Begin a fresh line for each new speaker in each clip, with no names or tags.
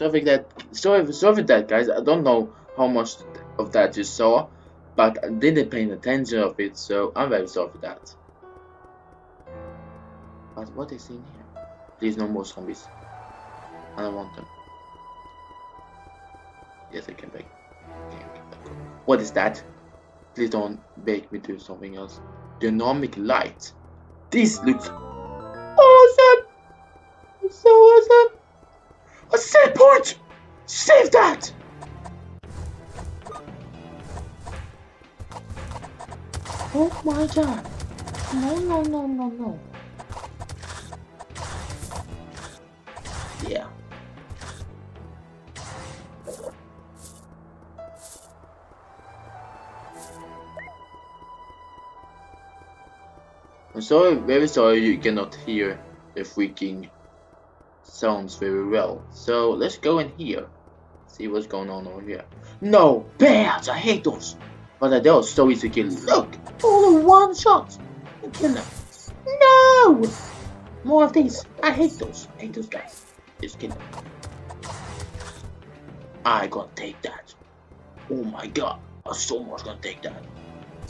Sorry that. Sorry for that, guys. I don't know how much of that you saw, but I didn't pay attention of it, so I'm very sorry for that. But what is in here? Please, no more zombies. I don't want them. Yes, I can bake. What is that? Please don't bake me do something else. Dynamic light. This looks awesome! so! A save point! Save that! Oh my god! No, no, no, no, no. Yeah. I'm sorry, very sorry you cannot hear the freaking sounds very well. So let's go in here. See what's going on over here. No! Bears! I hate those! But they are so easy to kill. Look! All in one shot! Kill them. No! More of these. I hate those. I hate those guys. Just kill them. I gonna take that. Oh my god. I'm so much gonna take that.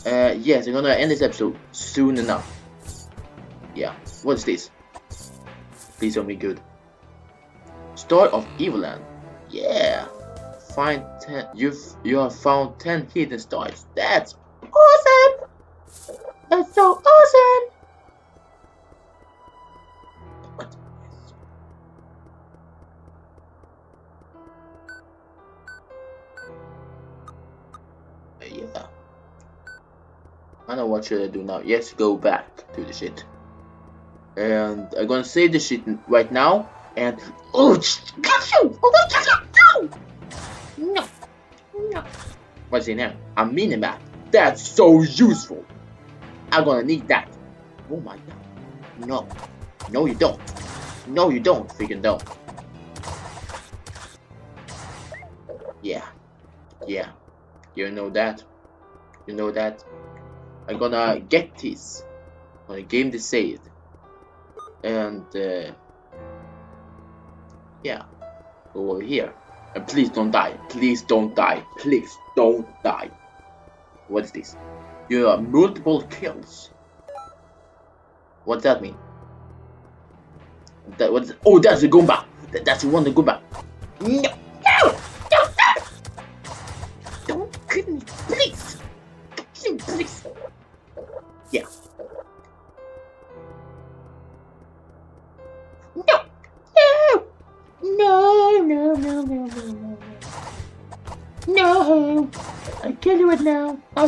Uh, yes, I'm gonna end this episode soon enough. Yeah. What's this? Please tell me good. Story of Evoland. Yeah. Find ten. You've you have found ten hidden stars. That's awesome. That's so awesome. Yeah. I know what should I do now. Yes, go back to the shit. And I'm gonna save the shit right now. And oh, got you! Oh, got you! No, no, no. What's in here? A mini map. That's so useful. I'm gonna need that. Oh my god. No, no, you don't. No, you don't. Freaking don't. Yeah, yeah. You know that. You know that. I'm gonna get this. I'm gonna game the saved and uh, yeah. Over here. And please don't die. Please don't die. Please don't die. What is this? You have multiple kills. What's that mean? That what's oh that's a goomba. That, that's one the goomba. No no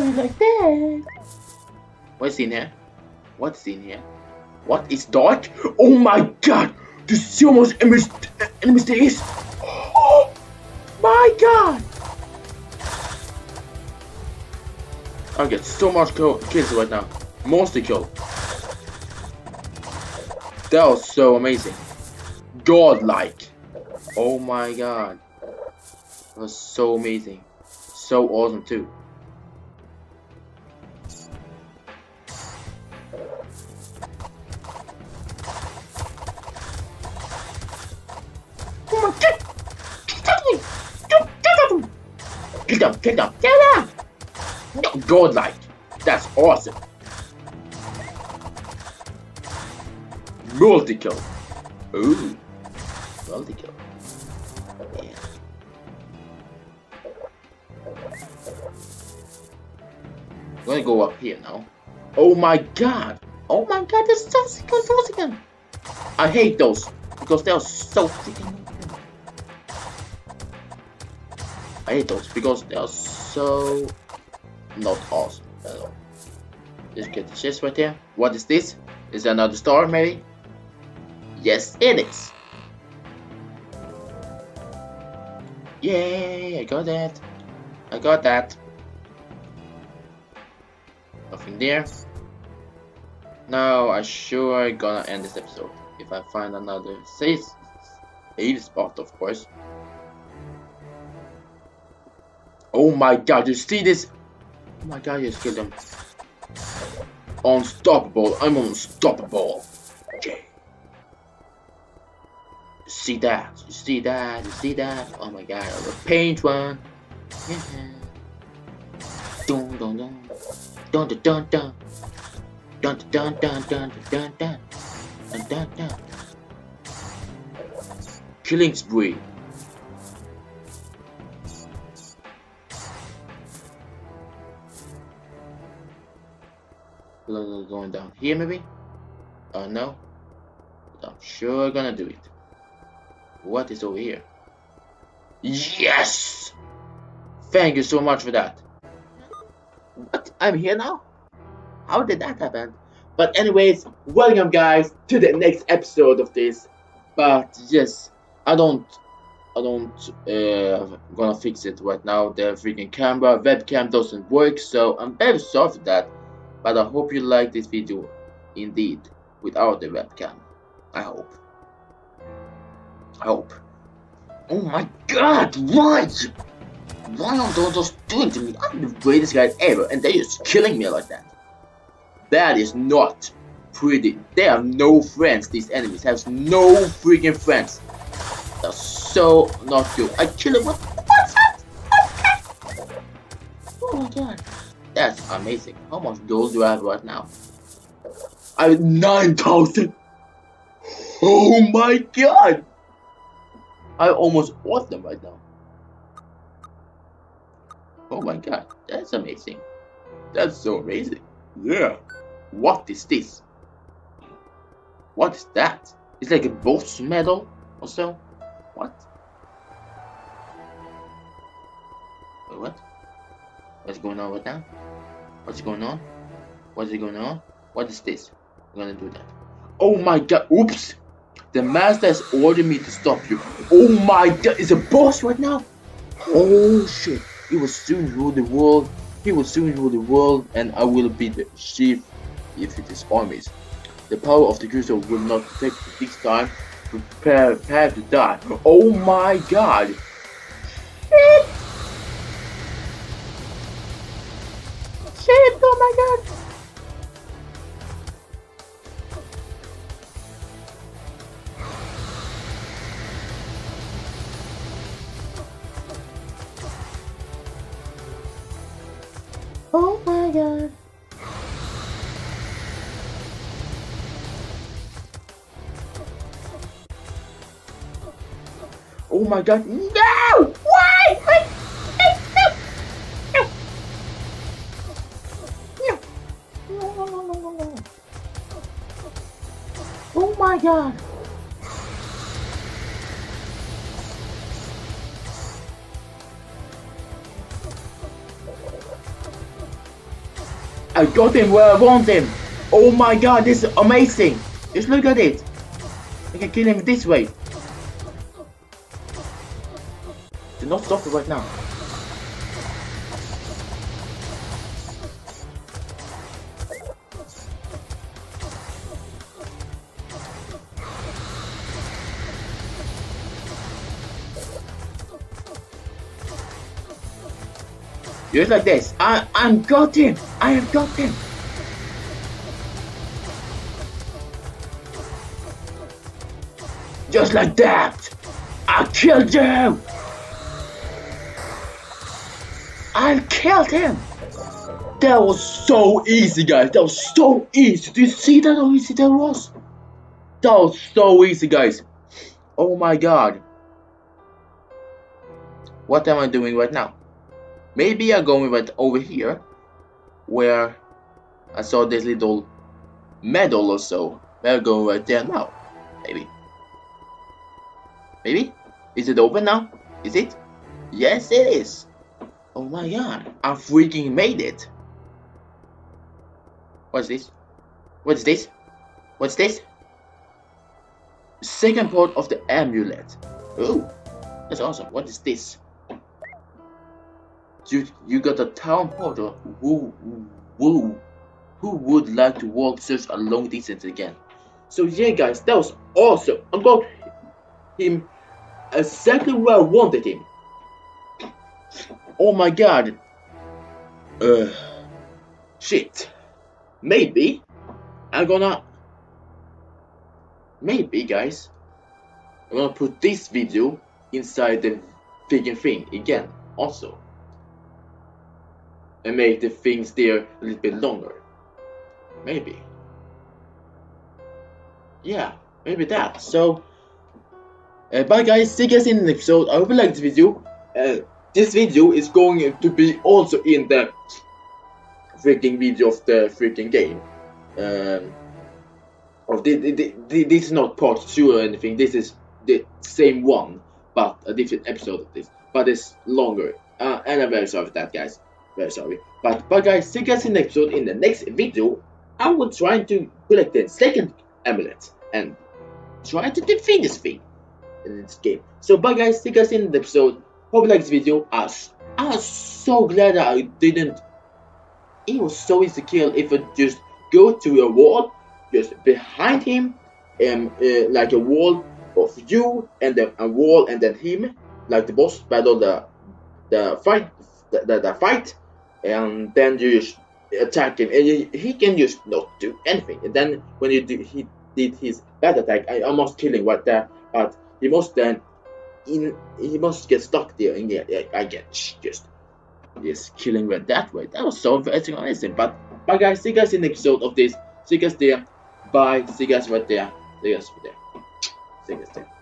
be like that. What's in here? What's in here? What is dark? Oh my god! See how much there is? Oh my god! I get so much kill kills right now. Monster kill. That was so amazing. Godlike. Oh my god. That was so amazing. So awesome too. Get them, get them! No, godlike. That's awesome. Multi-kill. Ooh. Multi-kill. Yeah. I'm gonna go up here now. Oh my god! Oh my god, there's so those again! I hate those because they are so freaking I hate those because they are so not awesome at all. Just get the chest right there. What is this? Is another star maybe? Yes, it is. Yay, I got that. I got that. Nothing there. Now I sure gonna end this episode. If I find another safe, safe spot, of course. Oh my god, you see this? Oh my god, yes, kill them. Unstoppable, I'm unstoppable. Okay. See that, you see that, you see that. Oh my god, I will paint one. Dun dun dun. Dun dun dun dun. Dun dun dun dun dun dun dun. Dun dun dun. Killing spree. Going down here maybe? Uh no? I'm sure gonna do it. What is over here? Yes! Thank you so much for that. What? I'm here now? How did that happen? But anyways, welcome guys to the next episode of this. But yes, I don't, I don't, uh, gonna fix it right now. The freaking camera, webcam doesn't work, so I'm very sorry for that. But I hope you like this video, indeed, without the webcam. I hope. I hope. Oh my god, why? Why are those doing to me? I'm the greatest guy ever, and they're just killing me like that. That is not pretty. They have no friends, these enemies have no freaking friends. That's so not good. I kill him That's amazing. How much gold do I have right now? I have 9,000! Oh my god! I almost bought them right now. Oh my god, that's amazing. That's so amazing. Yeah. What is this? What is that? It's like a boss medal or so? What? What? What's going on right now? What's going on? What's going on? What is this? I'm gonna do that. Oh my god, oops! The master has ordered me to stop you. Oh my god, is a boss right now? Oh shit, he will soon rule the world. He will soon rule the world and I will be the chief if it is armies. The power of the crystal will not protect this time. Prepare, prepare to die. Oh my god! Oh my god! Oh my god. Oh my god. No! I got him where I want him. Oh my god, this is amazing. Just look at it. I can kill him this way. Do not stop it right now. Just like this. I I'm got him. I have got him. Just like that. I killed you. I killed him. That was so easy, guys. That was so easy. Do you see that how easy that was? That was so easy, guys. Oh my god. What am I doing right now? Maybe I'm going right over here, where I saw this little medal or so. We're going right there now. Maybe. Maybe? Is it open now? Is it? Yes, it is. Oh my god, I freaking made it. What's this? What's this? What's this? Second part of the amulet. Oh, that's awesome. What is this? You you got a town porter who who who would like to walk such a long distance again. So yeah guys, that was awesome. I got him exactly where I wanted him. Oh my god. Uh shit. Maybe I'm gonna maybe guys. I'm gonna put this video inside the freaking thing again, also. And make the things there a little bit longer. Maybe. Yeah, maybe that. So, uh, bye guys, see you guys in the next episode. I hope you liked this video. Uh, this video is going to be also in the freaking video of the freaking game. Um, of the, the, the, this is not part two or anything. This is the same one, but a different episode of this. But it's longer. Uh, and I'm very sorry for that, guys. Very sorry. But, but guys, see you guys in the episode. In the next video, I will try to collect the second amulet and try to defeat this thing in this game. So, bye guys. See you guys in the episode. Hope you like this video. I was, I was so glad I didn't. It was so easy to kill if I just go to a wall, just behind him, and uh, like a wall of you and then a wall and then him, like the boss battle the the fight the, the, the fight, and then you attack him and he, he can just not do anything. And then when you do, he did his bad attack, I almost kill him right there, but he must then in he must get stuck there and get I get just just killing right that way. That was so very amazing. But bye guys, see you guys in the episode of this. See you guys there. Bye. See you guys right there. See you guys right there. See you guys there.